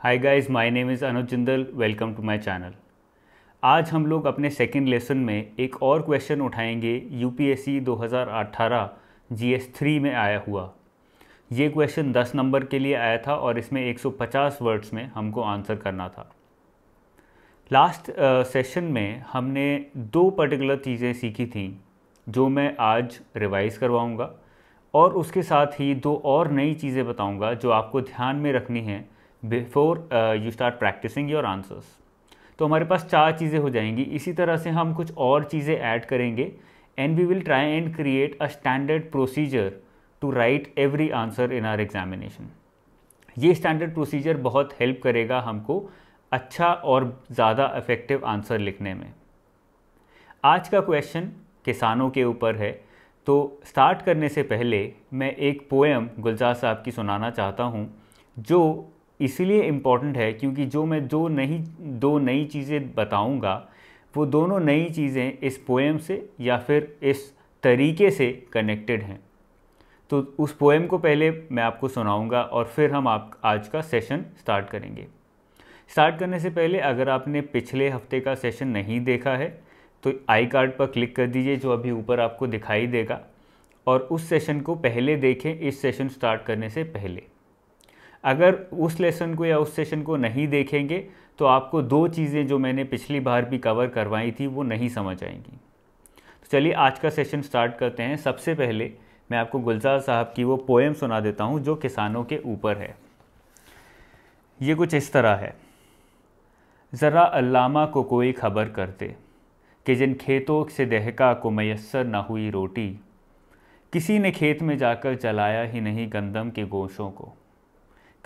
Hi guys my name is Anuj Jindal welcome to my channel आज हम लोग अपने सेकंड लेसन में एक और क्वेश्चन उठाएँगे यूपीएससी 2018 जीएस 3 में आया हुआ। ये क्वेश्चन 10 नंबर के लिए आया था और इसमें 150 वर्ड्स में हमको आंसर करना था। लास्ट सेशन uh, में हमने दो पर्टिकुलर चीज़ें सीखी थी जो मैं आज रिवाइज़ करवाऊँगा और उसके साथ ही दो और नई चीज़ें बताऊँगा जो आपको ध्यान में रखनी है before you start practising your answers तो हमारे पास चार चीज़ें हो जाएँगी। इसी तरह से हम कुछ और चीज़ें ऐड करेंगे। And we will try and create a standard procedure to write every answer in our examination ये स्टैंडर्ड प्रोसीजर बहुत हेल्प करेगा हमको अच्छा और ज़्यादा इफ़ेक्टिव आंसर लिखने में। आज का क्वेश्चन किसानों के ऊपर है। तो स्टार्ट करने से पहले मैं एक पोएम गुलजार साहब की सुनाना चाहता हूँ, जो इसीलिए इंपॉर्टेंट है क्योंकि जो मैं दो नई दो नई चीज़ें बताऊँगा, वो दोनों नई चीज़ें इस पोएम से या फिर इस तरीके से कनेक्टेड हैं। तो उस पोएम को पहले मैं आपको सुनाऊँगा और फिर हम आप, आज का सेशन स्टार्ट करेंगे। स्टार्ट करने से पहले अगर आपने पिछले हफ़्ते का सेशन नहीं देखा है तो आई कार्ड पर क्लिक कर दीजिए जो अभी ऊपर आपको दिखाई देगा और उस सेशन को पहले देखें, इस सेशन स्टार्ट करने से पहले। अगर उस लेसन को या उस सेशन को नहीं देखेंगे तो आपको दो चीज़ें जो मैंने पिछली बार भी कवर करवाई थी, वो नहीं समझ आएँगी। तो चलिए आज का सेशन स्टार्ट करते हैं। सबसे पहले मैं आपको गुलजार साहब की वो पोएम सुना देता हूँ, जो किसानों के ऊपर है। ये कुछ इस तरह है। ज़रा अल्लामा को कोई खबर करते, कि जिन खेतों से दहका को मैसर न हुई रोटी, किसी ने खेत में जाकर चलाया ही नहीं गंदम के गोशों को।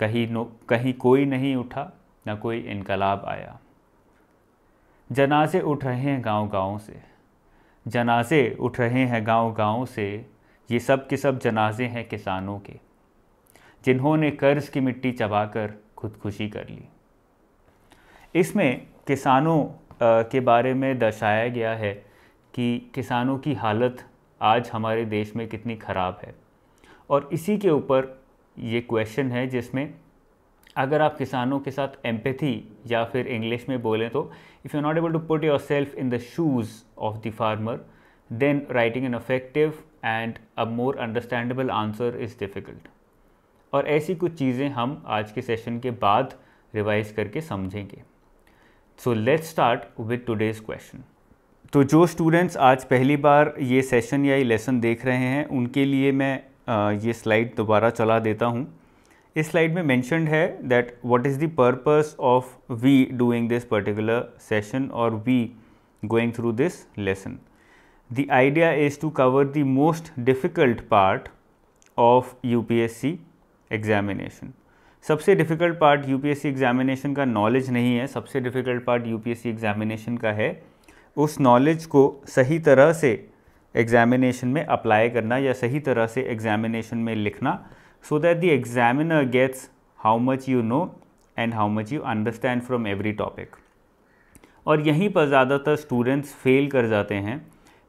कहीं नो, कहीं कोई नहीं उठा, न कोई इनकलाब आया। जनाजे उठ रहे हैं गाँव गाँव से। जनाजे उठ रहे हैं गाँव गाँव से, ये सब के सब जनाजे हैं किसानों के, जिन्होंने कर्ज की मिट्टी चबाकर खुदकुशी कर ली। इसमें किसानों के बारे में दर्शाया गया है कि किसानों की हालत आज हमारे देश में कितनी ख़राब है। और इसी के ऊपर ये क्वेश्चन है जिसमें अगर आप किसानों के साथ एम्पैथी या फिर इंग्लिश में बोलें तो if you not able to put yourself in the shoes of the farmer then writing an affective and a more understandable answer is difficult और ऐसी कुछ चीज़ें हम आज के सेशन के बाद रिवाइज करके समझेंगे। So let's start with today's question तो जो स्टूडेंट्स आज पहली बार ये सेशन या ये लेसन देख रहे हैं, उनके लिए मैं ये स्लाइड दोबारा चला देता हूँ। इस स्लाइड में मैंशनड है that what is the purpose of we doing this particular session और we going through this lesson the idea is to cover the most difficult part of U P S C examination सबसे difficult part U P S C examination का knowledge नहीं है। सबसे difficult part U P S C examination का है। उस knowledge को सही तरह से एग्जामिनेशन में अप्लाई करना या सही तरह से एग्जामिनेशन में लिखना so that the examiner gets how much you know and how much you understand from every topic और यहीं पर ज़्यादातर स्टूडेंट्स फेल कर जाते हैं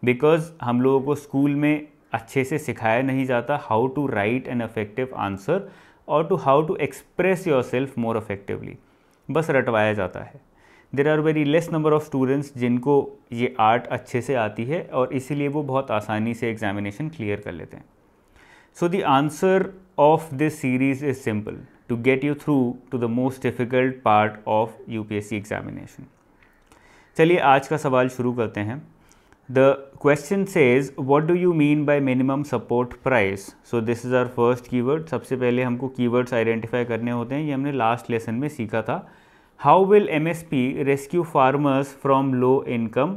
बिकॉज़ हम लोगों को स्कूल में अच्छे से सिखाया नहीं जाता how to write an effective answer और to how to express yourself more effectively बस रटवाया जाता है। There are very less number of students जिनको ये आर्ट अच्छे से आती है और इसीलिए वो बहुत आसानी से एग्जामिनेशन क्लियर कर लेते हैं। So the answer of this series is simple to get you through to the most difficult part of U P S C examination चलिए आज का सवाल शुरू करते हैं। The question says what do you mean by minimum support price so this is our first keyword सबसे पहले हमको कीवर्ड्स आइडेंटिफाई करने होते हैं। ये हमने लास्ट लेसन में सीखा था। How will MSP rescue farmers from low income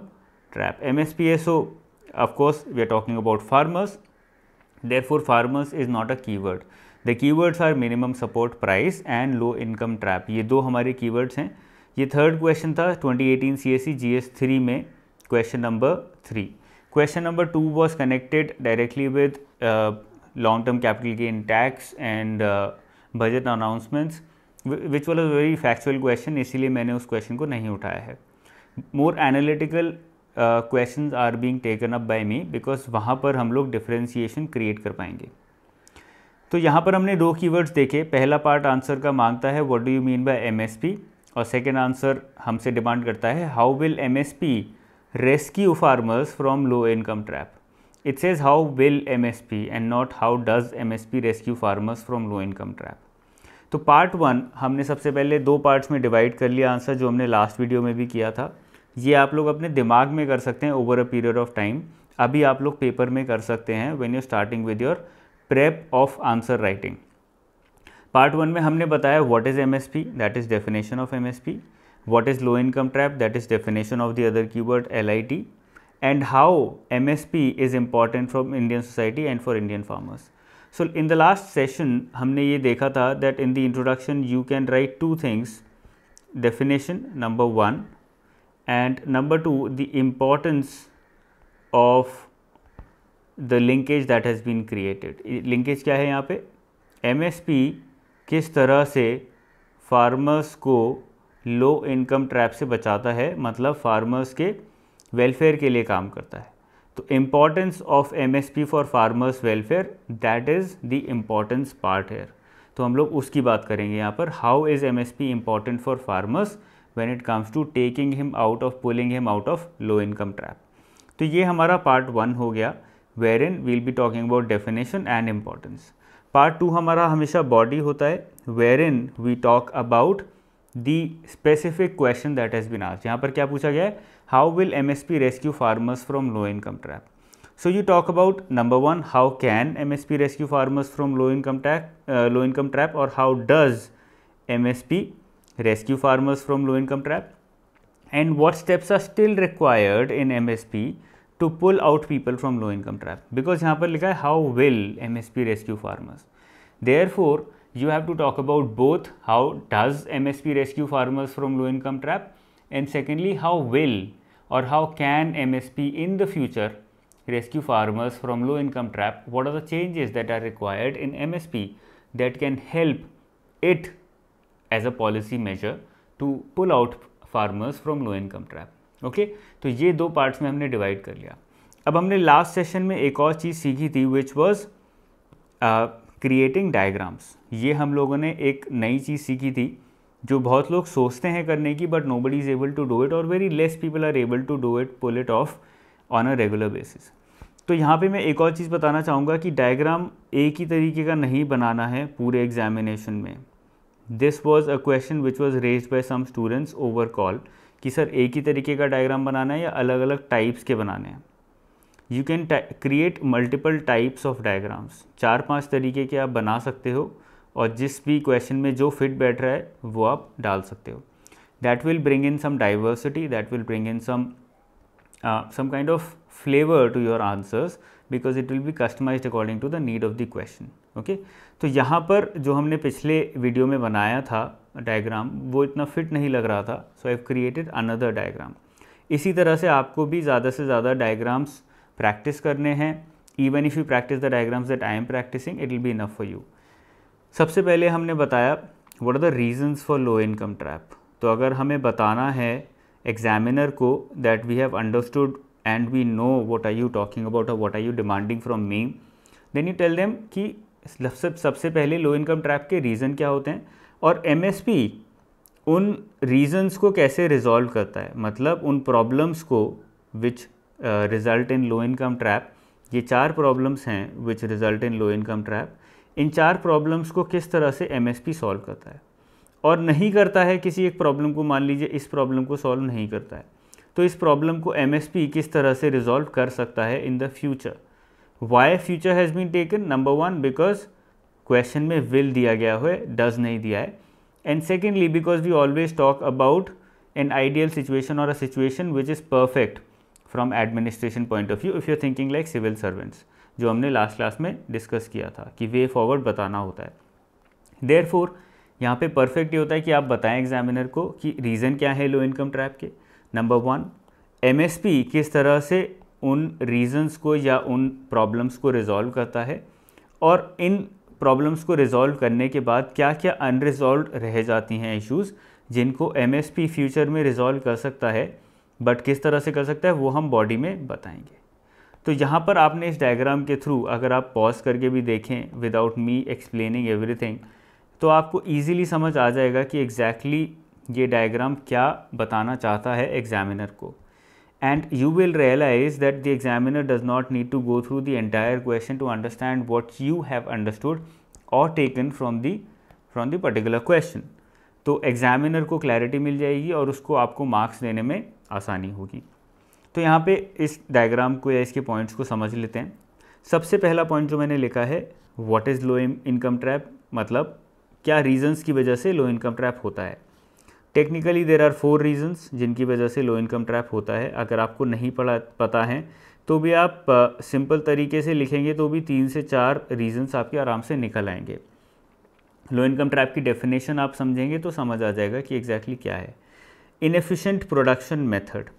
trap? MSP so of course we are talking about farmers therefore farmers is not a keyword. The keywords are minimum support price and low income trap. ये दो हमारे keywords हैं ये third question था 2018 CSE GS 3 में question number three question number two was connected directly with long term capital gain tax and budget announcements which was very factual question इसीलिए मैंने उस क्वेश्चन को नहीं उठाया है। More analytical question are being taken up by me because वहाँ पर हम लोग डिफ्रेंसीशन क्रिएट कर पाएँगे। तो यहाँ पर हमने दो कीवर्ड्स देखे। पहला पार्ट आंसर का माँगता है what do you mean by MSP और सेकेंड आंसर हमसे डिमांड करता है how will MSP rescue farmers from low income trap it says how will MSP and not how does MSP rescue farmers from low income trap तो part one हमने सबसे पहले दो parts में divide कर लिया आंसर जो हमने लास्ट वीडियो में भी किया था। ये आप लोग अपने दिमाग में कर सकते हैं over a period of time अभी आप लोग पेपर में कर सकते हैं when you starting with your prep of answer writing part one में हमने बताया what is MSP that is definition of MSP what is low income trap that is definition of the other keyword LIT and how MSP is important from Indian society and for Indian farmers so in the last session हमने ये देखा था that in the introduction you can write two things definition, number one. And number two, the importance of the linkage that has been created. Linkage क्या है यहाँ पे? MSP किस तरह से फार्मर्स को लो इनकम ट्रैप से बचाता है? मतलब फार्मर्स के वेलफेयर के लिए काम करता है। तो importance of M S P for farmers welfare that is the importance part here तो हम लोग उसकी बात करेंगे यहाँ पर how is M S P important for farmers when it comes to taking him out of pulling him out of low income trap तो ये हमारा पार्ट वन हो गया wherein we'll be talking about definition and importance part two हमारा हमेशा body होता है wherein we talk about the specific question that has been आज यहाँ पर क्या पूछा गया है how will MSP rescue farmers from low income trap? So you talk about number one, how can MSP rescue farmers from low income trap, uh, low income trap, or how does MSP rescue farmers from low income trap, and what steps are still required in MSP to pull out people from low income trap? Because यहाँ पर लिखा है how will MSP rescue farmers. Therefore, you have to talk about both how does MSP rescue farmers from low income trap and secondly how will or how can MSP in the future rescue farmers from low income trap what are the changes that are required in MSP that can help it as a policy measure to pull out farmers from low income trap okay okay? तो ये दो parts में हमने divide कर लिया अब हमने last session में एक और चीज़ सीखी थी विच वॉज क्रिएटिंग डायग्राम्स ये हम लोगों ने एक नई चीज़ सीखी थी, जो बहुत लोग सोचते हैं करने की but nobody is able to do it और very less people are able to do it pull it off on a regular basis तो यहाँ पे मैं एक और चीज़ बताना चाहूँगा कि डायग्राम एक ही तरीके का नहीं बनाना है पूरे एग्जामिनेशन में। This was a question which was raised by some students over call कि सर एक ही तरीके का डायग्राम बनाना है या अलग अलग टाइप्स के बनाने हैं? You can create multiple types of diagrams चार पाँच तरीके के आप बना सकते हो और जिस भी क्वेश्चन में जो फिट बैठ रहा है, वो आप डाल सकते हो। That will bring in some diversity that will bring in some some kind of flavour to your answers because it will be customize according to the need of the question okay तो यहाँ पर जो हमने पिछले video में बनाया था diagram वो इतना फिट नहीं लग रहा था so I created another diagram इसी तरह से आपको भी ज़्यादा से ज़्यादा डायग्राम्स प्रैक्टिस करने हैं। Even if you practice the diagrams that I am practising it will be enough for you सबसे पहले हमने बताया what are the reasons for low income trap तो अगर हमें बताना है एग्जामिनर को that we have understood and we know what are you talking about और what are you demanding from me then you tell them कि सबसे पहले लो इनकम ट्रैप के रीज़न क्या होते हैं और एमएसपी उन रीजन्स को कैसे रिजॉल्व करता है? मतलब उन प्रॉब्लम्स को which result in low income trap ये चार प्रॉब्लम्स हैं which result in low income trap इन चार प्रॉब्लम्स को किस तरह से एमएसपी सॉल्व करता है? और नहीं करता है किसी एक प्रॉब्लम को, मान लीजिए इस प्रॉब्लम को सॉल्व नहीं करता है तो इस प्रॉब्लम को एमएसपी किस तरह से रिजॉल्व कर सकता है in the future why future has been taken number one because question में विल दिया गया है डज नहीं दिया है। And secondly because we always talk about an ideal situation और a situation which is perfect from administration point of view if you thinking like civil servants जो हमने लास्ट क्लास में डिस्कस किया था कि वे फॉरवर्ड बताना होता है। देयर फोर यहाँ पर परफेक्ट ये होता है कि आप बताएँ एग्जामिनर को कि रीज़न क्या है लो इनकम ट्रैप के। नंबर वन एम किस तरह से उन रीजंस को या उन प्रॉब्लम्स को रिजॉल्व करता है और इन प्रॉब्लम्स को रिजॉल्व करने के बाद क्या क्या अनरिजॉल्व रह जाती हैं इश्यूज़ जिनको एमएसपी फ्यूचर में रिजॉल्व कर सकता है बट किस तरह से कर सकता है, वो हम बॉडी में बताएँगे। तो यहाँ पर आपने इस डायग्राम के थ्रू अगर आप पॉज करके भी देखें विदाउट मी एक्सप्लेनिंग एवरीथिंग तो आपको ईजिली समझ आ जाएगा कि एग्जैक्टली exactly ये डायग्राम क्या बताना चाहता है एग्जामिनर को। And you will realise that the examiner does not need to go through the entire question to understand what you have understood और taken from the from the particular question तो examiner को clarity मिल जाएगी और उसको आपको marks देने में आसानी होगी। तो यहाँ पे इस डायग्राम को या इसके पॉइंट्स को समझ लेते हैं। सबसे पहला पॉइंट जो मैंने लिखा है what is low income trap मतलब क्या रीजंस की वजह से लो इनकम ट्रैप होता है? Technically there are four reasons जिनकी वजह से लो इनकम ट्रैप होता है। अगर आपको नहीं पढ़ा, पता है तो भी आप सिंपल तरीके से लिखेंगे तो भी तीन से चार रीजंस आपके आराम से निकल आएँगे। लो इनकम ट्रैप की डेफिनेशन आप समझेंगे तो समझ आ जाएगा कि एग्जैक्टली exactly क्या है। इनएफिशिएंट प्रोडक्शन मेथड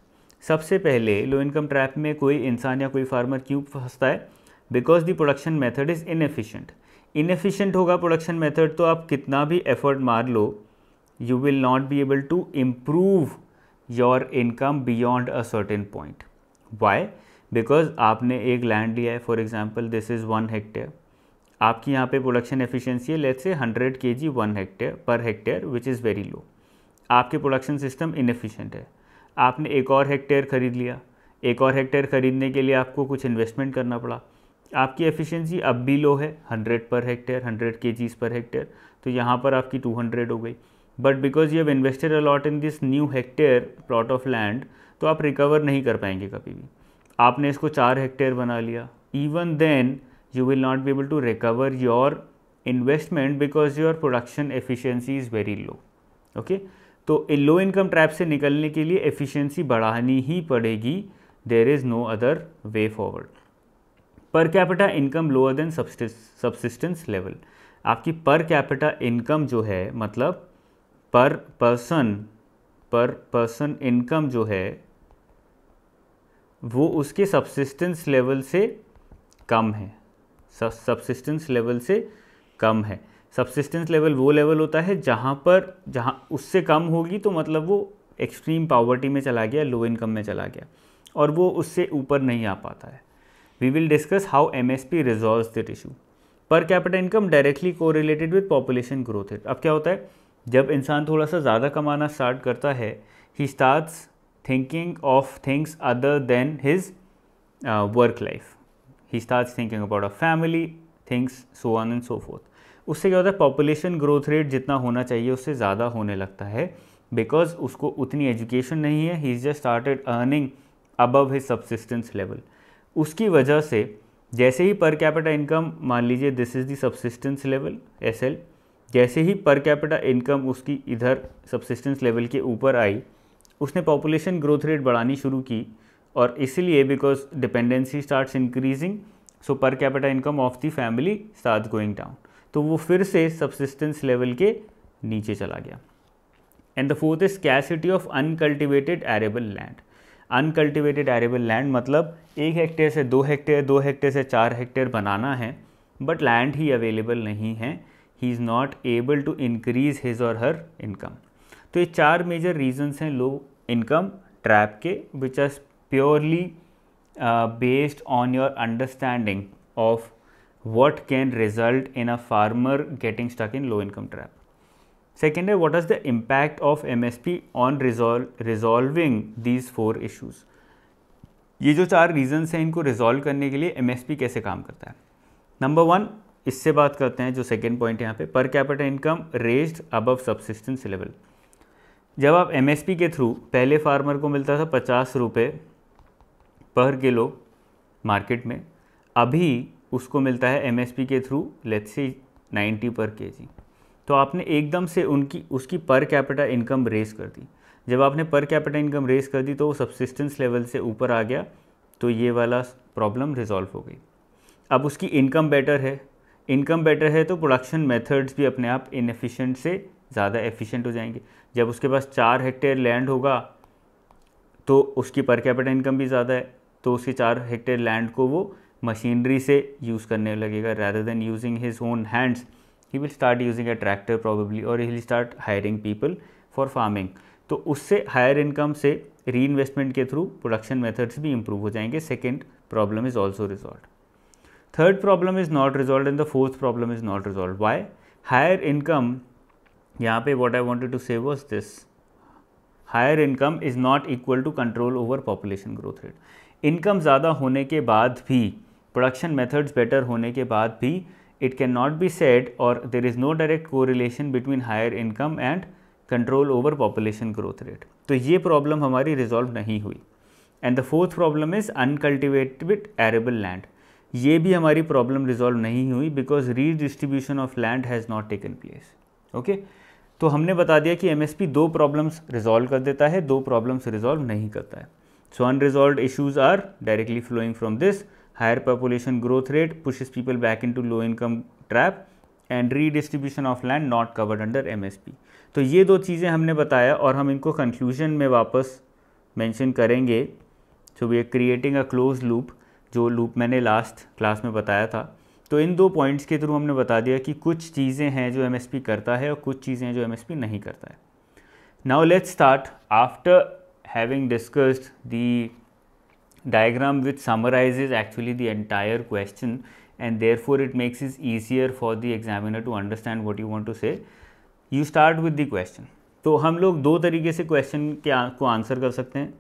सबसे पहले लो इनकम ट्रैप में कोई इंसान या कोई फार्मर क्यों फंसता है? Because the production method is inefficient inefficient होगा प्रोडक्शन मेथड तो आप कितना भी एफर्ट मार लो you will not be able to improve your income beyond a certain point why because आपने एक लैंड लिया है for example this is one hectare आपकी यहाँ पे प्रोडक्शन एफिशिएंसी है let's say hundred K G one hectare per hectare which is very low आपके production system inefficient है. आपने एक और हेक्टेयर ख़रीद लिया। एक और हेक्टेयर ख़रीदने के लिए आपको कुछ इन्वेस्टमेंट करना पड़ा। आपकी एफिशिएंसी अब भी लो है। हंड्रेड पर हेक्टेयर हंड्रेड के पर हेक्टेयर तो यहाँ पर आपकी टू हंड्रेड हो गई। But because you have invested a lot in this new hectare plot of land तो आप रिकवर नहीं कर पाएँगे कभी भी। आपने इसको चार हेक्टेयर बना लिया। Even then you will not be able to recover your investment because your production efficiency is very low okay तो लो इनकम ट्रैप से निकलने के लिए एफिशिएंसी बढ़ानी ही पड़ेगी. There is no other way forward per capita income lower than subsistence level आपकी per capita income जो है मतलब per person per person income जो है, वो उसके सब्सिस्टेंस लेवल से कम है. सब्सिस्टेंस लेवल से कम है. सबसिस्टेंस लेवल वो लेवल होता है जहाँ पर, जहाँ उससे कम होगी तो मतलब वो एक्सट्रीम पावर्टी में चला गया लो इनकम में चला गया और वो उससे ऊपर नहीं आ पाता है। We will discuss how M S P resolve that issue per capital income directly को रिलेटेड विद पॉपुलेशन ग्रोथ है। अब क्या होता है? जब इंसान थोड़ा सा ज़्यादा कमाना स्टार्ट करता है he starts thinking of things other than his work life he starts thinking about a family things so on and so forth उससे क्या होता है पॉपुलेशन ग्रोथ रेट जितना होना चाहिए उससे ज़्यादा होने लगता है। बिकॉज़ उसको उतनी एजुकेशन नहीं है he is just started earning above his subsistence level उसकी वजह से जैसे ही पर कैपिटा इनकम मान लीजिए this is the subsistence level S L जैसे ही पर कैपिटा इनकम उसकी इधर सबसिस्टेंस लेवल के ऊपर आई, उसने पॉपुलेशन ग्रोथ रेट बढ़ानी शुरू की और इसलिए because dependency starts increasing so per capita income of the family start going down तो वो फिर से सबसिस्टेंस लेवल के नीचे चला गया। And the fourth is scarcity of uncultivated arable land uncultivated arable land मतलब एक हेक्टेयर से दो हेक्टेयर दो हेक्टेयर से चार हेक्टेयर बनाना है बट लैंड ही अवेलेबल नहीं है। He is not able to increase his or her income तो ये चार मेजर रीजन्स हैं लो इनकम ट्रैप के which are purely based on your understanding of what can result in a farmer getting stuck in low income trap. Second what is the impact of MSP on resolve, resolving these four issues. ये जो चार regions हैं इनको resolve करने के लिए MSP कैसे काम करता है नंबर वन इससे बात करते हैं जो सेकेंड पॉइंट यहाँ पे per capital income raised above subsistence level जब आप एम के थ्रू पहले फार्मर को मिलता था पचास रुपये पर किलो मार्केट में अभी उसको मिलता है एमएसपी के थ्रू लेट्स सी नाइन्टी पर के तो आपने एकदम से उनकी, उसकी पर कैपिटा इनकम रेस कर दी। जब आपने पर कैपिटा इनकम रेस कर दी तो वो सबसिस्टेंस लेवल से ऊपर आ गया तो ये वाला प्रॉब्लम रिजॉल्व हो गई। अब उसकी इनकम बेटर है। इनकम बेटर है तो प्रोडक्शन मेथड्स भी अपने आप इनफिशेंट से ज़्यादा एफिशिएंट हो जाएँगे। जब उसके पास चार हेक्टेयर लैंड होगा तो उसकी पर कैपिटा इनकम भी ज़्यादा है तो उसके चार हेक्टेयर लैंड को वो मशीनरी से यूज़ करने लगेगा। Rather than using his own hands he will start using a tractor probably और he start hiring people for farming तो उससे हायर इनकम से री इन्वेस्टमेंट के थ्रू प्रोडक्शन मेथड्स भी इंप्रूव हो जाएँगे। Second problem is also resolve third problem is not resolve and the fourth problem is not resolve why higher income यहाँ पे what I wanted to save this higher income is not equal to control over population growth rate income ज़्यादा होने के बाद भी production methods better होने के बाद भी it can not be said और there is no direct correlation between higher income and control over population growth rate तो ये प्रॉब्लम हमारी रिजॉल्व नहीं हुई. And the fourth problem is uncultivated arable land ये भी हमारी प्रॉब्लम रिजॉल्व नहीं हुई because redistribution of land has not taken place okay तो हमने बता दिया कि एमएसपी दो प्रॉब्लम्स रिजॉल्व कर देता है, दो प्रॉब्लम्स रिजॉल्व नहीं करता है. So unresolve issues are directly flowing from this population growth rate pushes people back into low income trap and redistribution of land not covered under M तो ये दो चीज़ें हमने बताया और हम इनको कंक्लूजन में वापस मेंशन करेंगे। So we are creating a close loop जो लूप मैंने लास्ट क्लास में बताया था। तो इन दो पॉइंट्स के थ्रू हमने बता दिया कि कुछ चीज़ें हैं जो MSP करता है और कुछ चीज़ें हैं जो MSP नहीं करता है। Now let's start after having discussed the diagram which summarizes actually the entire question and therefore it makes it easier for the examiner to understand what you want to say you start with the question तो हम लोग दो तरीके से question के को answer कर सकते हैं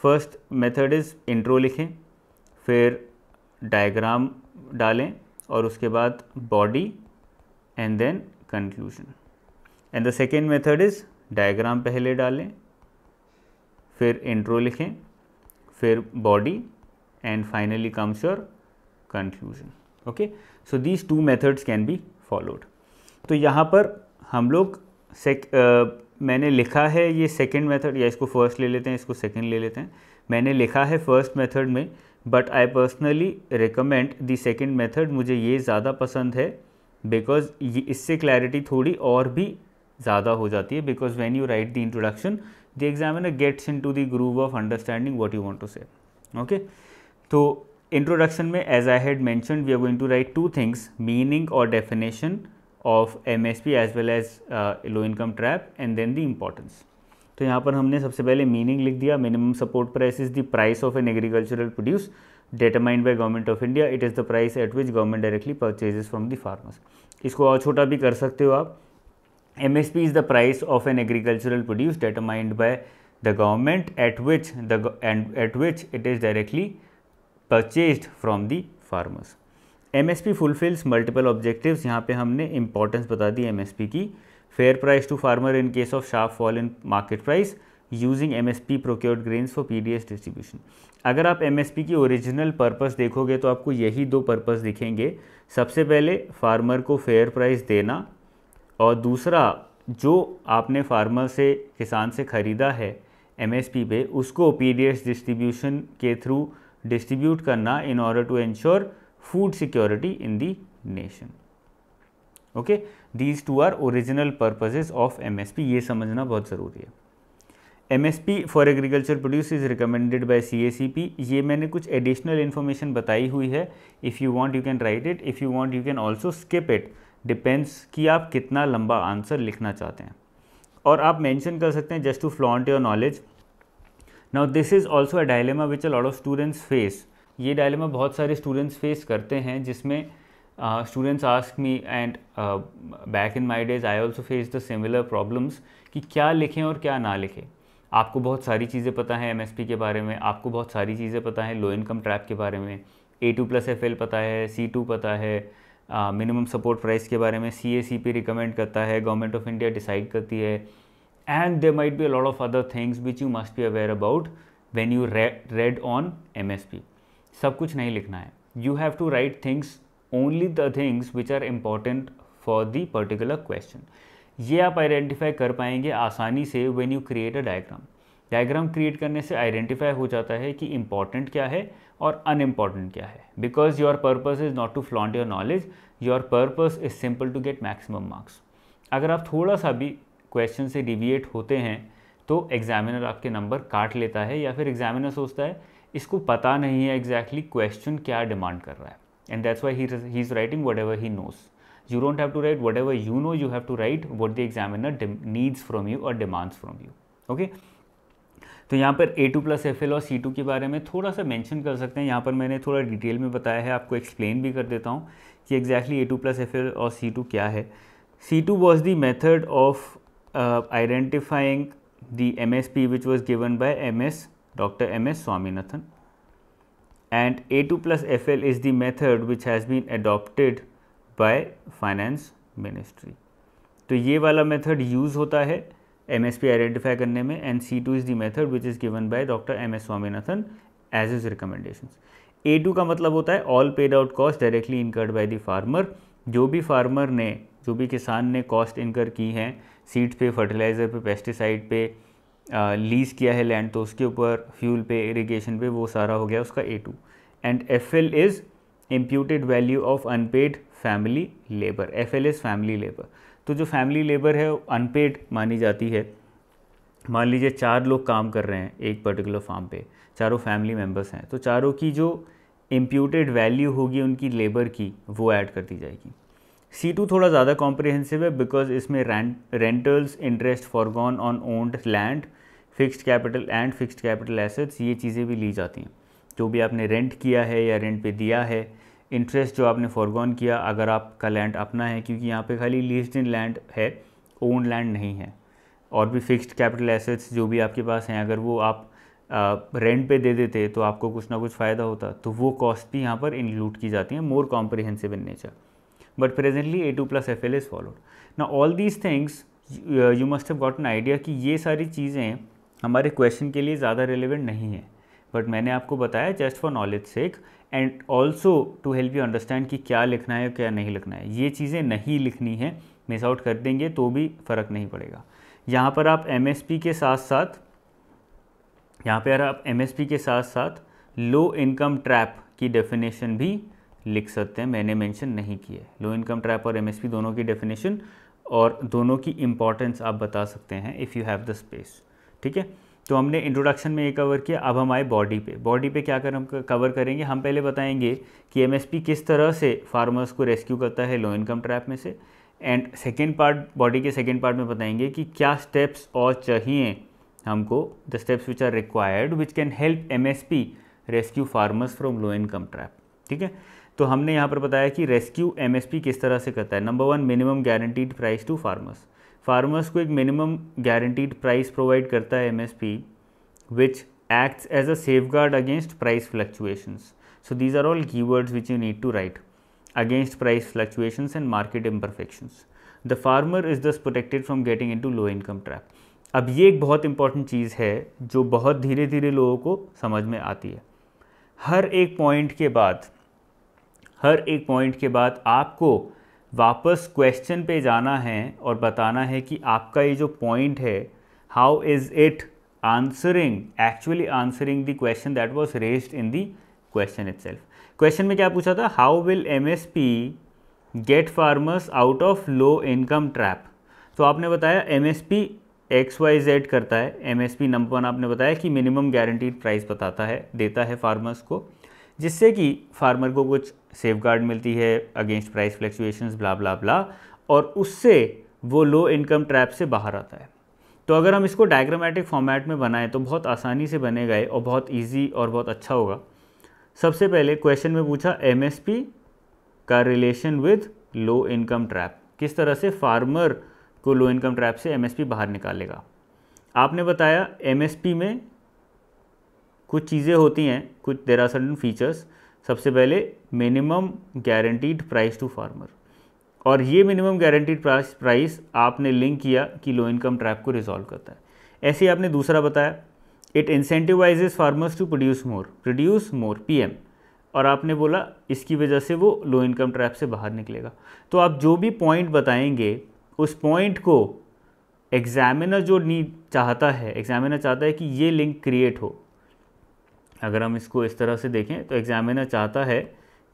फ़र्स्ट मेथड इज़ इंट्रो लिखें फिर डायग्राम डालें और उसके बाद body and then conclusion and the second method is diagram पहले डालें फिर इंट्रो लिखें फिर body and finally comes your conclusion okay so these two methods can be followed तो यहाँ पर हम लोग सेक uh, मैंने लिखा है ये सेकेंड मेथड या इसको फ़र्स्ट ले लेते हैं इसको सेकेंड ले लेते हैं। मैंने लिखा है फ़र्स्ट मेथड में but I personally recommend the second method मुझे ये ज़्यादा पसंद है बिकॉज़ इससे क्लैरिटी थोड़ी और भी ज़्यादा हो जाती है because when you write the introduction the examiner gets into the groove of understanding what you want to say okay तो इंट्रोडक्शन में as I had mention we are going to write two things meaning और definition of M S P as well as low income trap and then the importance तो यहाँ पर हमने सबसे पहले meaning लिख दिया minimum support price is the price of an agricultural produce determined by government of India it is the price at which government directly purchases from the farmers इसको और छोटा भी कर सकते हो आप। MSP is the price of an agricultural produce determined by the government at which the and at which it is directly purchased from the farmers. MSP fulfills multiple objectives यहाँ पे हमने importance बता दी MSP की fair price to farmer in case of sharp fall in market price using MSP procured grains for PDS distribution. अगर आप MSP की original purpose देखोगे तो आपको यही दो पर्पस दिखेंगे सबसे पहले फार्मर को फेयर प्राइस देना और दूसरा, जो आपने फार्मर से, किसान से ख़रीदा है एमएसपी पे, उसको पी डिस्ट्रीब्यूशन के थ्रू डिस्ट्रीब्यूट करना in order to ensure food security in the nation okay these two are original purposes of MSP ये समझना बहुत ज़रूरी है। M S P for agriculture produce is recommended by C A C P ये मैंने कुछ additional information बताई हुई है। If you want you can write it if you want you can also skip it depends कि आप कितना लंबा आंसर लिखना चाहते हैं। और आप मैंशन कर सकते हैं just to flaunt your knowledge. Now, this is also a dilemma which a lot of students face. ये डायलेमा बहुत सारे स्टूडेंट्स फेस करते हैं, जिसमें students ask me and back in my days I also face the similar problems कि क्या लिखें और क्या ना लिखें। आपको बहुत सारी चीज़ें पता है एम के बारे में, आपको बहुत सारी चीज़ें पता है लो इनकम ट्रैप के बारे में ए टू प्लस एफएल पता है सी टू पता है मिनिमम सपोर्ट प्राइस के बारे में C A C P recommend करता है गवर्नमेंट ऑफ़ इंडिया डिसाइड करती है। And they might be lot of other things which you must be aware about when you read on M S P सब कुछ नहीं लिखना है। You have to write things only the things which are important for the particular question ये आप identify कर पाएँगे आसानी से when you create a diagram diagram create करने से आइडेंटिफाई हो जाता है कि इंपॉर्टेंट क्या है और अनइम्पॉर्टेंट क्या है। Because your purpose is not to flaunt your knowledge your purpose is simple to get maximum marks अगर आप थोड़ा सा भी क्वेश्चन से डिविएट होते हैं तो एग्जामिनर आपके नंबर काट लेता है या फिर एग्जामिनर सोचता है, इसको पता नहीं है एग्जैक्टली exactly क्वेश्चन क्या डिमांड कर रहा है. And that's why he is writing whatever he knows you don't have to write whatever you know you have to write what the examiner needs from you or demands from you. Okay? तो यहाँ पर A two plus F L और C two के बारे में थोड़ा सा mention कर सकते हैं। यहाँ पर मैंने थोड़ा डिटेल में बताया है, आपको एक्सप्लेन भी कर देता हूँ कि exactly A two plus F L और सी टू क्या है। C two was the method of identifying the M S P which was given by M S doctor M S Swaminathan and A2 plus FL is the method which has been adopted by finance ministry. तो ये वाला method use होता है। M S P identify करने में and C two is the method which is given by doctor M S Swaminathan as is recommendation A two का मतलब होता है all paid out cost directly incurred by the farmer जो भी farmer ने, जो भी किसान ने कॉस्ट इनकर की हैं सीड्स पे फर्टिलाइज़र पे पेस्टिसाइड पे लीज़ किया है लैंड तो उसके ऊपर फ्यूल पे इरीगेशन पे, वो सारा हो गया उसका A two and F L is imputed value of unpaid family labour F L is family labour तो जो फैमिली लेबर है, अनपेड मानी जाती है। मान लीजिए चार लोग काम कर रहे हैं एक पर्टिकुलर फार्म पे, चारों फैमिली मेंबर्स हैं तो चारों की जो इम्प्यूटेड वैल्यू होगी उनकी लेबर की, वो ऐड कर दी जाएगी। सी टू थोड़ा ज़्यादा कॉम्प्रिहेंसिव है बिकॉज़ इसमें rentals interest forgone on owned land fixed capital and fixed capital assets ये चीज़ें भी ली जाती हैं। जो भी आपने रेंट किया है या रेंट पे दिया है इंटरेस्ट जो आपने फॉरगॉन किया, अगर आपका लैंड अपना है, क्योंकि यहाँ पे खाली लीज इन लैंड है ओन लैंड नहीं है। और भी फिक्स्ड कैपिटल एसेट्स जो भी आपके पास हैं, अगर वो आप रेंट पे दे देते तो आपको कुछ ना कुछ फ़ायदा होता। तो वो कॉस्ट भी यहाँ पर इंक्लूड की जाती हैं more comprehensive in nature but presently A two plus F L is followed ना all these things you must have got an idea कि ये सारी चीज़ें हमारे क्वेश्चन के लिए ज़्यादा रिलेवेंट नहीं है। बट मैंने आपको बताया just for knowledge sake and also to help you understand कि क्या लिखना है क्या नहीं लिखना है। ये चीज़ें नहीं लिखनी है मिस आउट कर देंगे तो भी फ़र्क नहीं पड़ेगा। यहाँ पर आप एमएसपी के साथ साथ, यहाँ पर आप एमएसपी के साथ साथ लो इनकम ट्रैप की डेफिनेशन भी लिख सकते हैं। मैंने मेंशन नहीं की है। लो इनकम ट्रैप और एमएसपी दोनों की डेफिनेशन और दोनों की इम्पॉर्टेंस आप बता सकते हैं if you have the space ठीक है? तो हमने इंट्रोडक्शन में ये कवर किया, अब हम आए बॉडी पे। बॉडी पे क्या कर, हम कवर करेंगे? हम पहले बताएँगे कि एमएसपी किस तरह से फार्मर्स को रेस्क्यू करता है लो इनकम ट्रैप में से। एंड सेकेंड पार्ट बॉडी के सेकेंड पार्ट में बताएँगे कि क्या स्टेप्स और चाहिए हमको the steps which are required which can help MSP rescue farmers from low income trap ठीक है? तो हमने यहाँ पर बताया कि रेस्क्यू एमएसपी किस तरह से करता है। Number one minimum guaranteed price to farmers farmers को एक मिनिमम गारंटीड प्राइस प्रोवाइड करता है MSP which acts as a safeguard against price fluctuations so these are all keywords which you need to write against price fluctuations and market imperfections the farmer is thus protected from getting into low income trap अब ये एक बहुत important चीज़ है जो बहुत धीरे धीरे लोगों को समझ में आती है। हर एक पॉइंट के बाद, हर एक पॉइंट के बाद आपको वापस क्वेश्चन पे जाना है और बताना है कि आपका ये जो पॉइंट है how is it answering actually answering the question that was raised in the question itself question में क्या पूछा था? How will M S P get farmers out of low income trap तो आपने बताया M S P X Y Z करता है। M S P number one आपने बताया कि मिनिमम गारंटीड प्राइस बताता है, देता है फार्मर्स को। जिससे कि फार्मर को कुछ सेफ़ गार्ड मिलती है against price fluctuations blah blah blah और उससे वो लो इनकम ट्रैप से बाहर आता है। तो अगर हम इसको डायग्रामेटिक फॉर्मेट में बनाएँ तो बहुत आसानी से बनेगा और बहुत ईजी और बहुत अच्छा होगा। सबसे पहले क्वेश्चन में पूछा एम का relation with low income trap किस तरह से फार्मर को लो इनकम ट्रैप से एमएसपी बाहर निकालेगा? आपने बताया एमएसपी में कुछ चीज़ें होती हैं, कुछ देर आर सडन फीचर्स सबसे पहले minimum guaranteed price to farmer और ये मिनिमम गारंटीड प्राइस प्राइस आपने लिंक किया कि लो इनकम ट्रैप को रिजॉल्व करता है। ऐसे ही आपने दूसरा बताया it incentivizes farmers to produce more produce more PM और आपने बोला, इसकी वजह से वो लो इनकम ट्रैप से बाहर निकलेगा। तो आप जो भी पॉइंट बताएँगे, उस पॉइंट को एग्जामिनर जो नीड चाहता है एग्जामिनर चाहता है कि ये लिंक क्रिएट हो। अगर हम इसको इस तरह से देखें तो एग्जामिनर चाहता है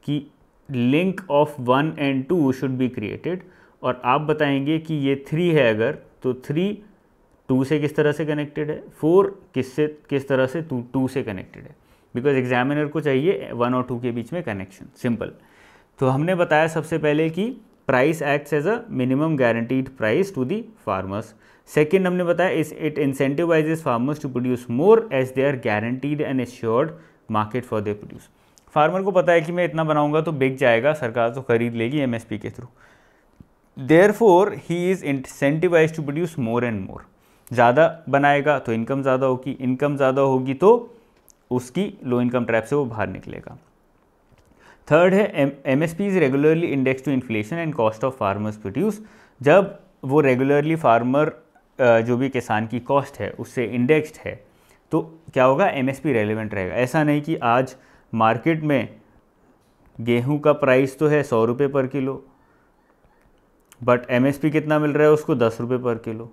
कि link of one and two should be created और आप बताएँगे कि ये थ्री है अगर तो थ्री टू से किस तरह से कनेक्टेड है? फोर किस से किस तरह से टू टू से कनेक्टेड है? बिकॉज़ एग्जामिनर को चाहिए वन और टू के बीच में कनेक्शन सिंपल तो हमने बताया सबसे पहले कि price acts as a minimum guaranteed price to the farmers second हमने बताया इस it incentivizes farmers to produce more as they are guaranteed and assured market for they produce farmer को पता है कि मैं इतना बनाऊँगा तो बिक जाएगा, सरकार तो खरीद लेगी एमएसपी के through therefore he is incentivize to produce more and more ज़्यादा बनाएगा तो इनकम ज़्यादा होगी इनकम ज़्यादा होगी तो उसकी लो इनकम ट्रैप से वो बाहर निकलेगा. थर्ड है M S P is regularly index to inflation and cost of farmers produce जब वो रेगुलरली फार्मर जो भी किसान की कॉस्ट है, उससे इंडेक्स्ड है तो क्या होगा? एम एस पी रेलिवेंट रहेगा। ऐसा नहीं कि आज मार्केट में गेहूँ का प्राइस तो है सौ रुपये पर kilo but M S P कितना मिल रहा है उसको दस रुपये पर किलो।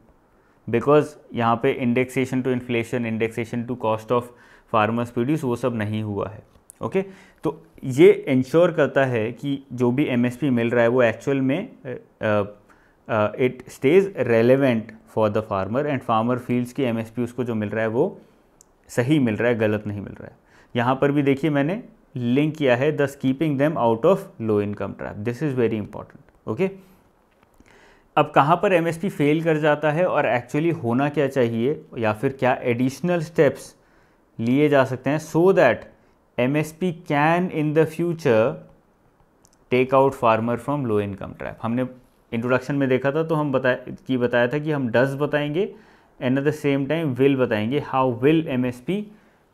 बिकॉज़ यहाँ पे indexation to inflation indexation to cost of farmers produce वो सब नहीं हुआ है। Okay okay? तो ये इंश्योर करता है कि जो भी एम एस पी मिल रहा है, वो एक्चुअल में it stays relevant for the farmer and farmer feels की एम उसको जो मिल रहा है वो सही मिल रहा है, गलत नहीं मिल रहा है। यहाँ पर भी देखिए मैंने लिंक किया है thus keeping them out of low income trap this is very important okay अब कहाँ पर एम फेल कर जाता है और एक्चुअली होना क्या चाहिए या फिर क्या एडिशनल स्टेप्स लिए जा सकते हैं so that M can in the future take out farmer from low income trap हमने इंट्रोडक्शन में देखा था तो हम बताया कि बताया था कि हम डज बताएँगे and at the same time will बताएँगे how will M S P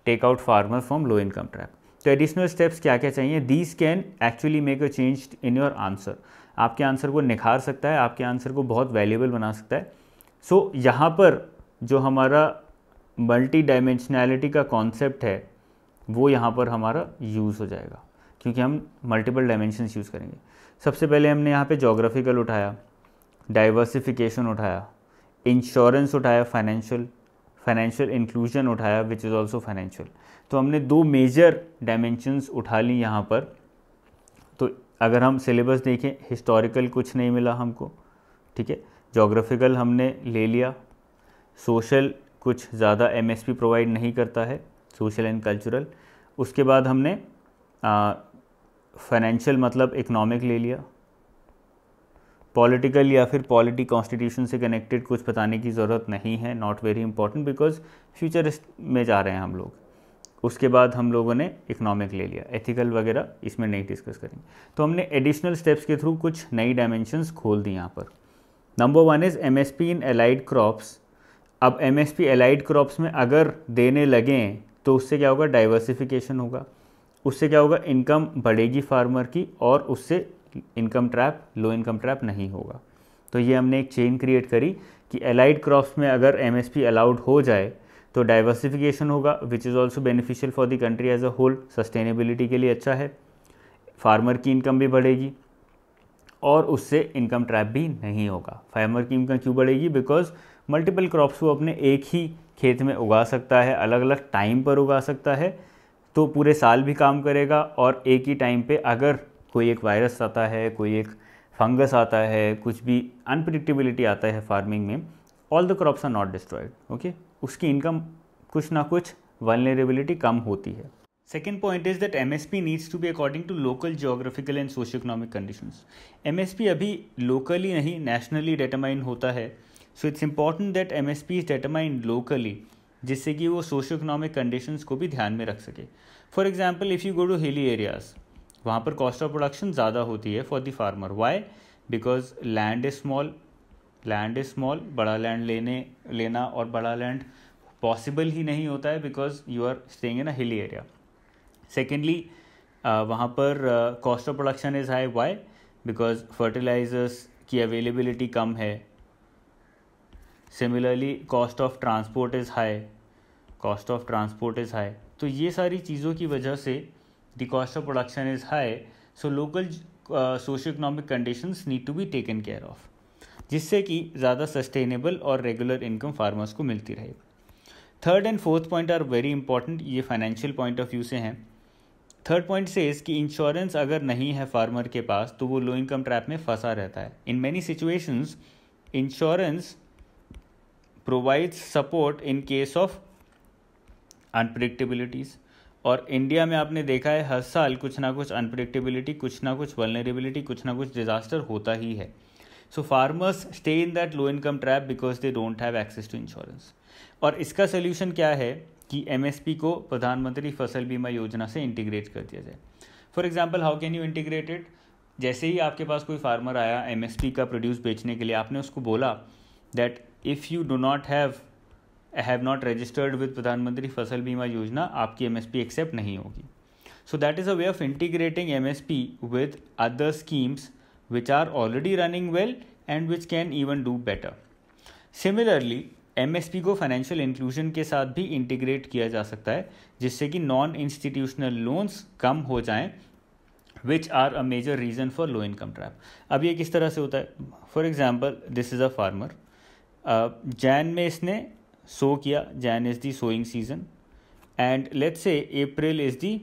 take out farmer from low income trap तो एडिशनल स्टेप्स क्या क्या चाहिए? These can actually make a change in your answer आपके आंसर को निखार सकता है आपके आंसर को बहुत वैल्यूबल बना सकता है। सो so, यहाँ पर जो हमारा मल्टी डायमेंशनैलिटी का कॉन्सेप्ट है वो यहाँ पर हमारा यूज़ हो जाएगा क्योंकि हम मल्टीपल डायमेंशंस यूज़ करेंगे। सबसे पहले हमने यहाँ पे जोग्राफिकल उठाया डाइवर्सिफिकेशन उठाया इंश्योरेंस उठाया फाइनेंशियल फाइनेंशियल इंक्लूजन उठाया विच इज़ ऑल्सो फाइनेंशियल तो हमने दो मेजर डायमेंशंस उठा ली यहाँ पर। तो अगर हम सिलेबस देखें हिस्टोरिकल कुछ नहीं मिला हमको, ठीक है? जोग्राफिकल हमने ले लिया। सोशल कुछ ज़्यादा एमएसपी प्रोवाइड नहीं करता है सोशल एंड कल्चरल उसके बाद हमने फाइनेंशियल मतलब इकोनॉमिक ले लिया। पॉलिटिकल या फिर पॉलिटी कॉन्स्टिट्यूशन से कनेक्टेड कुछ बताने की ज़रूरत नहीं है not very important because future में जा रहे हैं हम लोग। उसके बाद हम लोगों ने इकोनॉमिक ले लिया। एथिकल वगैरह इसमें नहीं डिस्कस करेंगे। तो हमने एडिशनल स्टेप्स के थ्रू कुछ नई डायमेंशंस खोल दी यहाँ पर। Number one is M S P in allied crops अब M S P allied crops में अगर देने लगें तो उससे क्या होगा? डाइवर्सिफिकेशन होगा। उससे क्या होगा? इनकम बढ़ेगी फार्मर की और उससे income trap low income trap नहीं होगा। तो ये हमने एक चेन क्रिएट करी कि एलाइड क्रॉप्स में अगर एमएसपी अलाउड हो जाए तो डाइवर्सिफिकेशन होगा which is also beneficial for the country as a whole sustainability के लिए अच्छा है। फार्मर की इनकम भी बढ़ेगी और उससे इनकम ट्रैप भी नहीं होगा। फार्मर की इनकम क्यों बढ़ेगी? बिकॉज़ मल्टीपल क्रॉप्स वो अपने एक ही खेत में उगा सकता है अलग अलग टाइम पर उगा सकता है। तो पूरे साल भी काम करेगा और एक ही टाइम पे अगर कोई एक वायरस आता है, कोई एक फंगस आता है, कुछ भी अनप्रडिक्टेबिलिटी आता है फ़ार्मिंग में all the crops are not destroyed okay उसकी इनकम कुछ ना कुछ वनरेबिलिटी कम होती है। Second point is that M S P needs to be according to local geographical and socio economic condition M S P अभी locally नहीं nationally determine होता है। So it's important that M S P is determined locally जिससे कि वो socio economic conditions को भी ध्यान में रख सके। For example if you go to hilly areas वहाँ पर कॉस्ट ऑफ़ प्रोडक्शन ज़्यादा होती है for the farmer why because land is small land is small बड़ा लैंड लेने, लेना और बड़ा लैंड पॉसिबल ही नहीं होता है because you are staying in a hilly area secondly वहाँ पर cost of production is high why because fertilisers की अवेलेबिलिटी कम है. Similarly cost of transport is high cost of transport is high तो ये सारी चीज़ों की वजह से the cost of production is high so local socio economic conditions need to be taken care of जिससे कि ज़्यादा सस्टेनेबल और रेगुलर इनकम फार्मर्स को मिलती रहे। Third and fourth point are very important ये फाइनेंशियल पॉइंट ऑफ़ व्यू से हैं। थर्ड पॉइंट से कि इंश्योरेंस अगर नहीं है फार्मर के पास तो वो लो इनकम ट्रैप में फंसा रहता है। In many situations insurance provides support in case of unpredictabilities और इंडिया में आपने देखा है, हर साल कुछ ना कुछ अनप्रडिक्टेबिलिटी कुछ ना कुछ वलनरेबिलिटी कुछ ना कुछ डिज़ास्टर होता ही है। So farmers stay in that low income trap because they don't have access to insurance और इसका सोल्यूशन क्या है कि MSP को प्रधानमंत्री फ़सल बीमा योजना से इंटीग्रेट कर दिया जाए। For example how can you integrated जैसे ही आपके पास कोई फार्मर आया MSP का प्रोड्यूस बेचने के लिए, आपने उसको बोला that if you do not have have not registered with प्रधानमंत्री फ़सल बीमा योजना आपकी एम एक्सेप्ट नहीं होगी। So that is a way of integrating M S P with other schemes which are already running well and which can even do better similarly M को financial inclusion के साथ भी इंटीग्रेट किया जा सकता है, जिससे कि नॉन इंस्टीट्यूशनल लोन्स कम हो जाएँ which are a major reason for low income trap अब ये किस तरह से होता है? For example this is a farmer Jan में इसने सो किया Jan is the sowing season and let's say April is the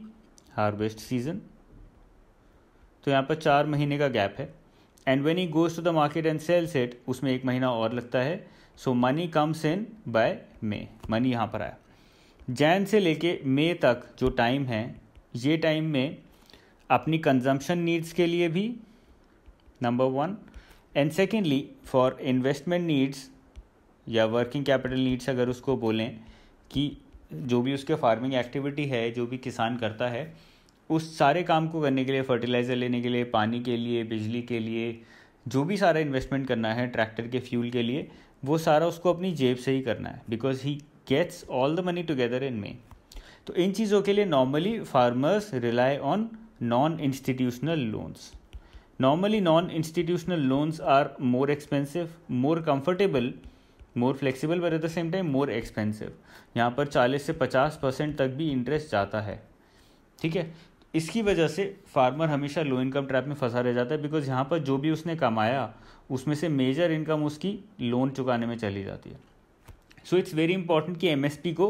harvest season तो यहाँ पर चार महीने का गैप है and when he goes to the market and sells it उसमें एक महीना और लगता है। So money comes in by May money यहाँ पर आया। जैन से लेके मे तक जो टाइम है, ये टाइम में अपनी कंजम्पशन नीड्स के लिए भी number one and secondly for investment needs या वर्किंग कैपिटल नीड्स अगर उसको बोलें कि जो भी उसके फ़ार्मिंग एक्टिविटी है, जो भी किसान करता है, उस सारे काम को करने के लिए फर्टिलाइज़र लेने के लिए, पानी के लिए, बिजली के लिए, जो भी सारा इन्वेस्टमेंट करना है ट्रैक्टर के फ्यूल के लिए, वो सारा उसको अपनी जेब से ही करना है because he gets all the money together in May तो इन चीज़ों के लिए normally farmers rely on non institutional loans normally non institutional loans are more expensive more comfortable more flexible but at the same time more expensive यहाँ पर 40 से 50 percent तक भी इंटरेस्ट जाता है। ठीक है? इसकी वजह से फार्मर हमेशा लो इनकम ट्रैप में फंसा रह जाता है बिकॉज़ यहाँ पर जो भी उसने कमाया, उसमें से मेजर इनकम उसकी लोन चुकाने में चली जाती है। सो इट्स वेरी इंपॉर्टेंट कि एम को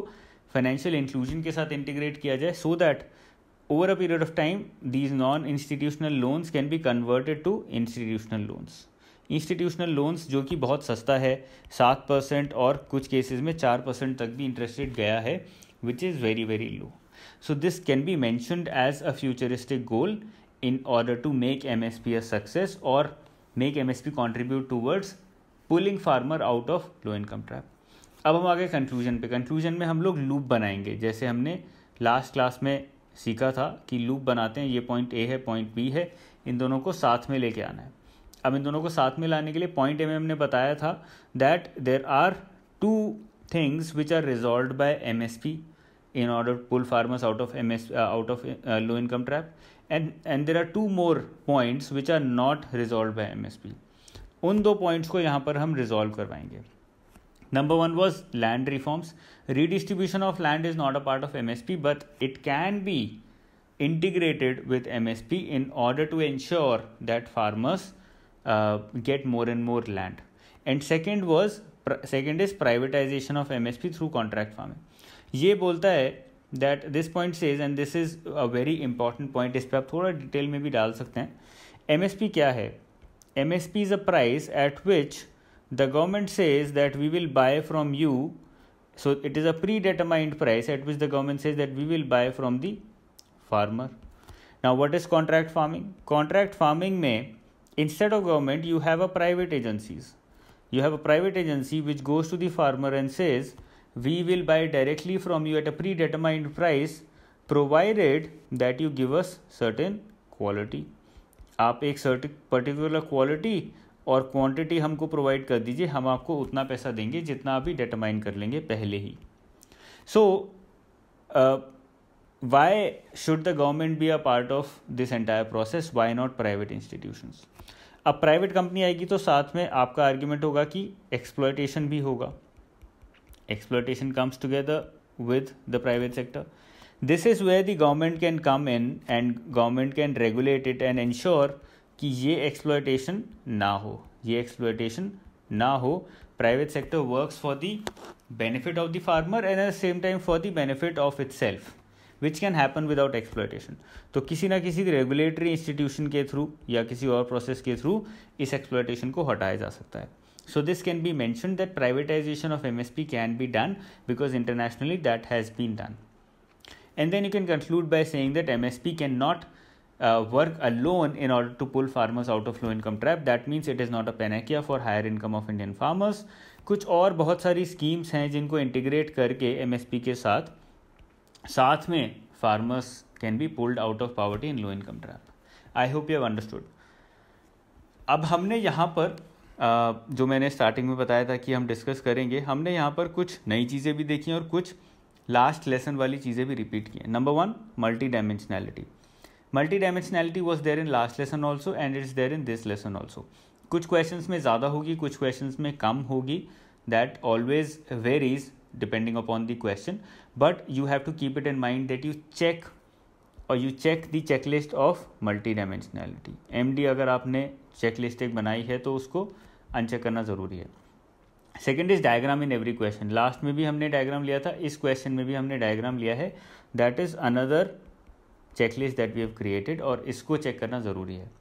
फाइनेंशियल इंक्लूजन के साथ इंटीग्रेट किया जाए so that over a period of time these non institutional loans can be converted to institutional loans institutional loans, जो कि बहुत सस्ता है, सात परसेंट और कुछ केसेस में चार परसेंट तक भी इंटरेस्ट रेट गया है which is very very low so this can be mentioned as a futuristic goal in order to make M S P a success और make M S P contribute towards pulling farmer out of low income trap अब हम आगे conclusion पे। Conclusion में हम लोग loop बनाएँगे। जैसे हमने लास्ट क्लास में सीखा था कि लूप बनाते हैं, ये पॉइंट ए है पॉइंट बी है, इन दोनों को साथ में लेके आना है। अब इन दोनों को साथ में लाने के लिए पॉइंट एम हमने बताया था that there are two things which are resolve by M S P in order pull farmers out of M S out of low income trap and and there are two more points which are not resolve by M S P उन दो points को यहाँ पर हम resolve करवाएँगे। Number one was land reforms redistribution of land is not a part of MSP, but it can be integrated with MSP in order to ensure that farmers uh, get more and more land. And second was second is privatization of MSP through contract farming. ये बोलता है that this point says and this is a very important point इस पर आप थोड़ा detail में भी डाल सकते हैं MSP क्या है MSP is a price at which the government says that we will buy from you so it is a predetermined price at which the government says that we will buy from the farmer. Now what is contract farming? Contract farming may instead of government you have a private agencies. You have a private agency which goes to the farmer and says we will buy directly from you at a predetermined price provided that you give us certain quality. आप एक सर्टिक particular quality और quantity हमको provide कर दीजिए हम आपको उतना पैसा देंगे जितना अभी डिटरमाइन कर लेंगे पहले ही सो why should the government be a part of this entire process why not private institutions अब प्राइवेट कंपनी आएगी तो साथ में आपका आर्ग्यूमेंट होगा कि एक्सप्लोइटेशन भी होगा। Exploitation comes together with the private sector this is where the government can come in and government can regulate it and ensure कि ये एक्सप्लोइटेशन ना हो। ये एक्सप्लोइटेशन ना हो। Private sector works for the benefit of the farmer and at the same time for the benefit of itself which can happen without exploitation तो किसी ना किसी रेगुलेटरी इंस्टीट्यूशन के थ्रू या किसी और प्रोसेस के थ्रू इस एक्सप्लोइटेशन को हटाया जा सकता है। So this can be mention that privatisation of M S P can be done because internationally that has been done and then you can conclude by saying that M S P cannot work alone in order to pull farmers out of low income trap that means it is not a panacea for higher income of Indian farmers कुछ और बहुत सारी schemes हैं जिनको integrate करके M S P के साथ साथ में farmers can be pulled out of poverty in low income trap I hope you have understood अब हमने यहाँ पर जो मैंने स्टार्टिंग में बताया था कि हम डिस्कस करेंगे, हमने यहाँ पर कुछ नई चीज़ें भी देखी और कुछ लास्ट लेसन वाली चीज़ें भी रिपीट की हैं। Number one multi dimensionality multi dimensionality was there in last lesson also and it's there in this lesson also कुछ क्वेश्चन में ज़्यादा होगी, कुछ क्वेश्चन में कम होगी. That always varies depending upon the question but you have to keep it in mind that you check और you check the checklist of multi dimensionality M D अगर आपने चेकलिस्ट एक बनाई है तो उसको अनचेक करना ज़रूरी है। Second is diagram in every question last में भी हमने डायग्राम लिया था, इस क्वेश्चन में भी हमने डायग्राम लिया है। That is another checklist that we have created और इसको चेक करना ज़रूरी है।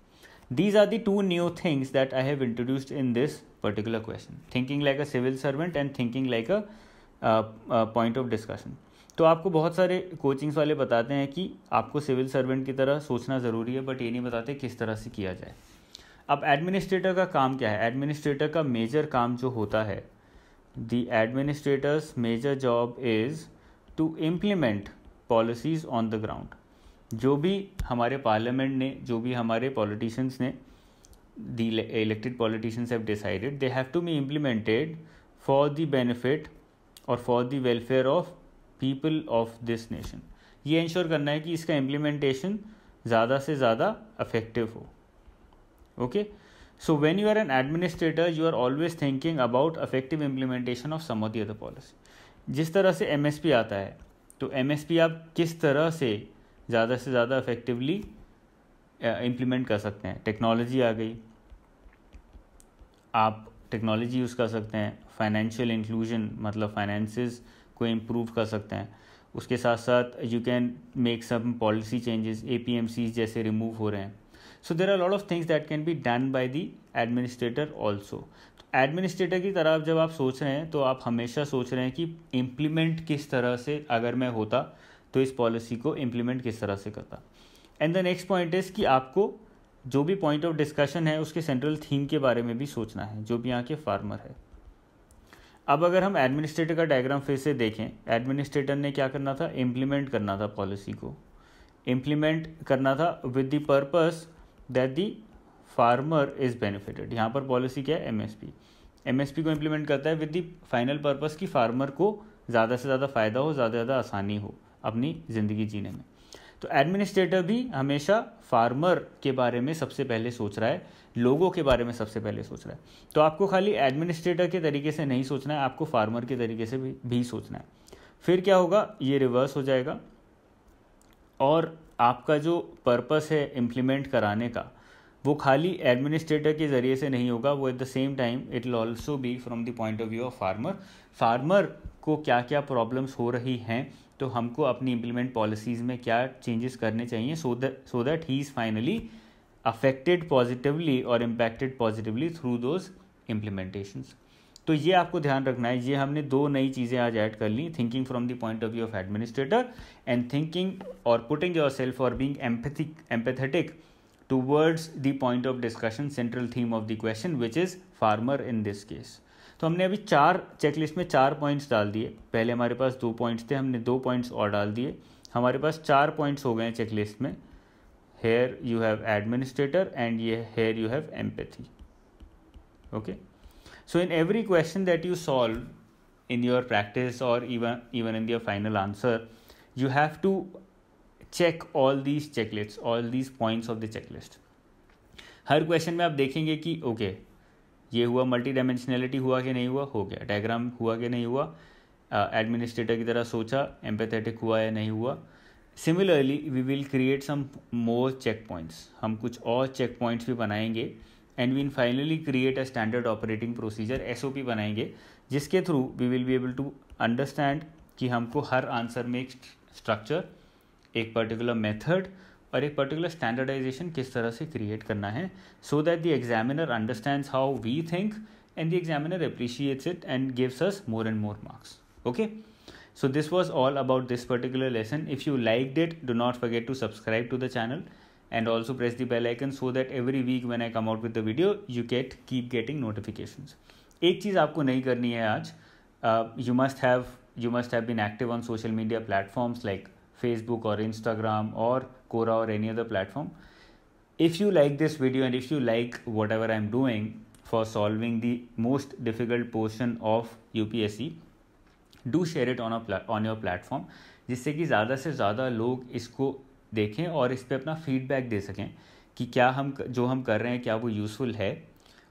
These are the two new things that i have introduced in this particular question. Thinking like a civil servant and thinking like a uh, of discussion तो आपको बहुत सारे coachings वाले बताते हैं कि आपको सिविल सर्वेंट की तरह सोचना ज़रूरी है बट ये नहीं बताते किस तरह से किया जाए। अब एडमिनिस्ट्रेटर का काम क्या है? एडमिनिस्ट्रेटर का मेजर काम जो होता है the administrators major job is to implement policies on the ground जो भी हमारे पार्लियामेंट ने जो भी हमारे पॉलिटिशियंस ने the elected politicians have decided they have to be implemented for the benefit और for the welfare of people of this nation ये इंश्योर करना है कि इसका इम्प्लीमेंटेशन ज़्यादा से ज़्यादा अफेक्टिव हो। Okay so when you are an administrator you are always thinking about effective implementation of some of the other policy जिस तरह से एम एस पी आता है तो एम एस पी आप किस तरह से ज़्यादा से ज़्यादा अफेक्टिवली इम्प्लीमेंट कर सकते हैं? टेक्नोलॉजी आ गई। आप टेक्नोलॉजी यूज़ कर सकते हैं फाइनेंशियल इंक्लूजन मतलब फाइनेंसिस को इम्प्रूव कर सकते हैं। उसके साथ साथ you can make some policy changes A P M C जैसे रिमूव हो रहे हैं। So there are lot of things that can be done by the administrator also administrator की तरफ़ जब आप सोच रहे हैं तो आप हमेशा सोच रहे हैं कि इम्प्लीमेंट किस तरह से अगर मैं होता तो इस पॉलिसी को इम्प्लीमेंट किस तरह से करता। And the next point is कि आपको जो भी पॉइंट ऑफ़ डिस्कशन है, उसके सेंट्रल थीम के बारे में भी सोचना है, जो भी यहाँ के फार्मर है। अब अगर हम एडमिनिस्ट्रेटर का डायग्राम फिर से देखें एडमिनिस्ट्रेटर ने क्या करना था? इम्प्लीमेंट करना था पॉलिसी को। इम्प्लीमेंट करना था with the purpose that the farmer is benefited यहाँ पर पॉलिसी क्या है? एमएसपी एमएसपी को इम्प्लीमेंट करता है विद द फाइनल पर्पस कि फार्मर को ज़्यादा से ज़्यादा फ़ायदा हो, ज़्यादा से ज़्यादा आसानी हो अपनी ज़िंदगी जीने में। तो एडमिनिस्ट्रेटर भी हमेशा फार्मर के बारे में सबसे पहले सोच रहा है लोगों के बारे में सबसे पहले सोच रहा है। तो आपको खाली एडमिनिस्ट्रेटर के तरीके से नहीं सोचना है आपको फार्मर के तरीके से भी, भी सोचना है। फिर क्या होगा? ये रिवर्स हो जाएगा। और आपका जो पर्पस है इम्प्लीमेंट कराने का वो खाली एडमिनिस्ट्रेटर के ज़रिए से नहीं होगा वो at the same time it will also be from the point of view of farmer farmer को क्या क्या प्रॉब्लम्स हो रही हैं तो हमको अपनी इम्प्लीमेंट पॉलिसीज़ में क्या चेंजेस करने चाहिए so that so that he is finally affected positively और impacted positively through those implementations तो ये आपको ध्यान रखना है, ये हमने दो नई चीज़ें आज ऐड कर ली thinking from the point of view of administrator and thinking और पुटिंग योर सेल्फ और being empathic empathetic towards the point of discussion central theme of the question which is farmer in this case तो हमने अभी चार checklist में चार points डाल दिए। पहले हमारे पास दो पॉइंट्स थे हमने दो पॉइंट्स और डाल दिए। हमारे पास चार पॉइंट्स हो गए हैं चेकलिस्ट में। Here you have administrator and ये here you have empathy okay so in every question that you solve in your practice और even even in your final answer you have to check all these checklist all these points of the checklist her question में आप देखेंगे कि okay okay, ये हुआ multi dimensionality हुआ कि नहीं हुआ? हो गया। डायग्राम हुआ कि नहीं हुआ? एडमिनिस्ट्रेटर की तरह सोचा एम्पेथेटिक हुआ या नहीं हुआ? Similarly we will create some more check points हम कुछ और चेक पॉइंट्स भी बनाएँगे। And we'll finally create a standard operating procedure SOP बनाएँगे, जिसके through we will be able to understand कि हमको हर आंसर में एक स्ट्रक्चर एक पर्टिकुलर मेथड और एक पर्टिकुलर स्टैंडर्डाइजेशन किस तरह से क्रिएट करना है? So that the examiner understand how we think and the examiner appreciates it and gives us more and more marks okay so this was all about this particular lesson if you liked it do not forget to subscribe to the channel and also press the bell icon so that every week when I come out with the video you can keep getting notification एक चीज़ आपको नहीं करनी है आज you must have you must have been active on social media platforms like Facebook और Instagram और Quora or any other platform. If you like this video and if you like whatever I'm doing for solving the most difficult portion of UPSC, do share it on a on your platform जिससे कि ज़्यादा से ज़्यादा लोग इसको देखें और इस पर अपना फीडबैक दे सकें कि क्या हम जो हम कर रहे हैं क्या वो यूज़फुल है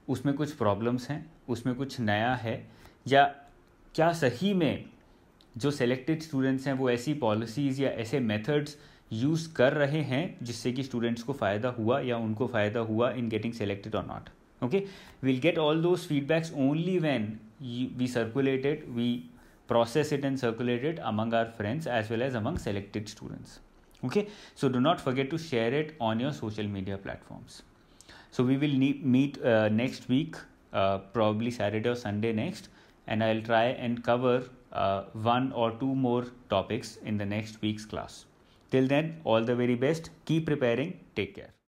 उसमें कुछ प्रॉब्लम्स हैं उसमें कुछ नया है या क्या सही में जो सेलेक्टेड स्टूडेंट्स हैं वो ऐसी पॉलिसीज़ या ऐसे मेथड्स यूज़ कर रहे हैं जिससे कि स्टूडेंट्स को फ़ायदा हुआ या उनको फ़ायदा हुआ इन गेटिंग सेलेक्टेड और not okay we'll get all those feedbacks only when we circulated we process it and circulated among our friends as well as among selected students okay so do not forget to share it on your social media platforms so we will meet next week probably Saturday और Sunday next and I will try and cover one और two more topics in the next weeks class Till then, all the very best. Keep preparing. Take care.